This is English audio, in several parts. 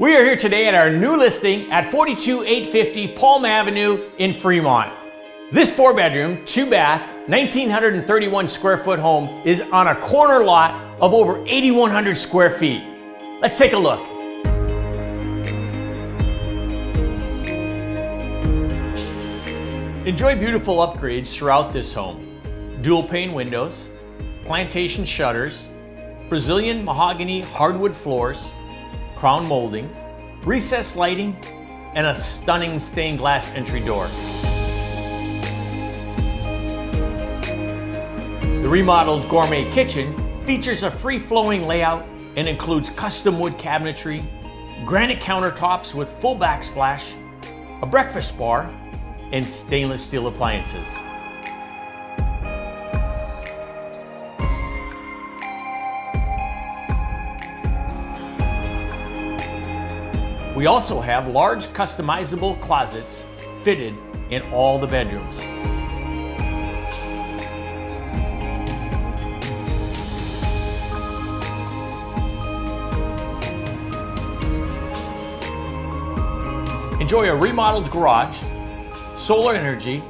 We are here today at our new listing at 42850 Palm Avenue in Fremont. This four bedroom, two bath, 1931 square foot home is on a corner lot of over 8,100 square feet. Let's take a look. Enjoy beautiful upgrades throughout this home. Dual pane windows, plantation shutters, Brazilian mahogany hardwood floors, crown molding, recessed lighting, and a stunning stained glass entry door. The remodeled gourmet kitchen features a free-flowing layout and includes custom wood cabinetry, granite countertops with full backsplash, a breakfast bar, and stainless steel appliances. We also have large customizable closets fitted in all the bedrooms. Enjoy a remodeled garage solar energy,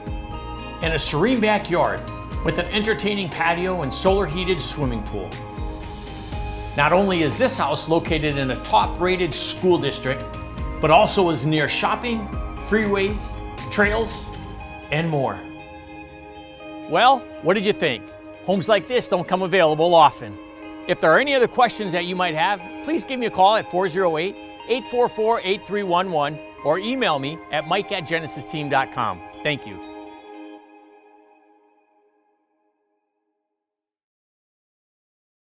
and a serene backyard with an entertaining patio and solar heated swimming pool. Not only is this house located in a top rated school district, but also is near shopping, freeways, trails, and more. Well, what did you think? Homes like this don't come available often. If there are any other questions that you might have, please give me a call at 408 844 8311 or email me at mike at genesisteam.com. Thank you.